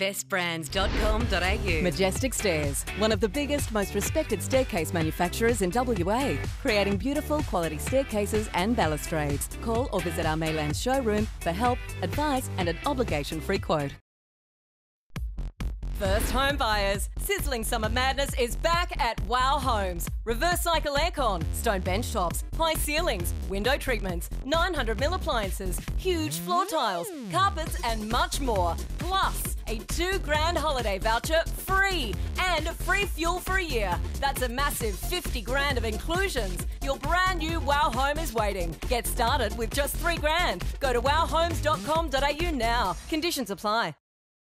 Bestbrands.com.au. Majestic Stairs, one of the biggest, most respected staircase manufacturers in WA, creating beautiful quality staircases and balustrades. Call or visit our Mayland showroom for help, advice, and an obligation free quote. First home buyers, sizzling summer madness is back at Wow Homes. Reverse cycle aircon, stone bench tops, high ceilings, window treatments, 900 mil appliances, huge floor tiles, carpets, and much more. Plus, a two grand holiday voucher free and free fuel for a year. That's a massive 50 grand of inclusions. Your brand new Wow home is waiting. Get started with just three grand. Go to wowhomes.com.au now. Conditions apply.